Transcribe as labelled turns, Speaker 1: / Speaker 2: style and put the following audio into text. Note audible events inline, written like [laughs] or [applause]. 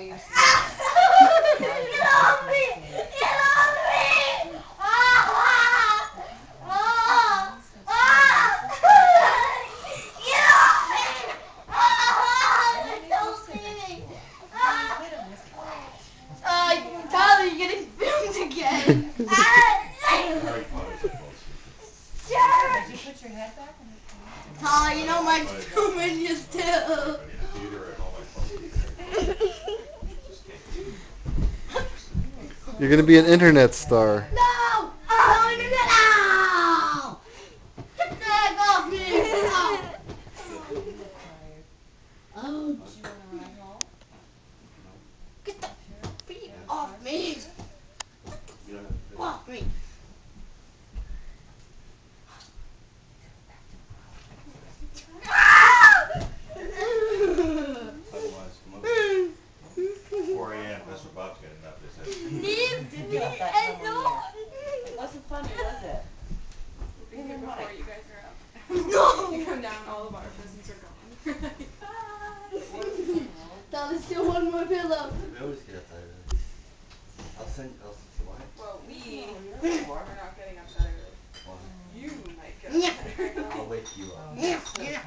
Speaker 1: Oh, you
Speaker 2: Get off me! Get off me! Tyler,
Speaker 3: you getting filmed again.
Speaker 2: Tyler, you know my [laughs] filming you
Speaker 3: too.
Speaker 2: You're gonna be an internet star. No!
Speaker 3: Oh, no, no, no! Get the heck off me! [laughs] Oh,
Speaker 2: oh
Speaker 4: 4 a.m. Mr. Bob's getting up. They said. Leave
Speaker 3: [laughs] me alone. It [laughs]
Speaker 2: wasn't funny, was it?
Speaker 5: Before you guys are up. [laughs] No. you come down, all of our presents are gone.
Speaker 3: Dad still one more pillow.
Speaker 6: We always get. I'll send.
Speaker 5: Well, we are not getting up that early. You might get up early. I'll
Speaker 6: wake you up. Yeah.
Speaker 2: Yeah.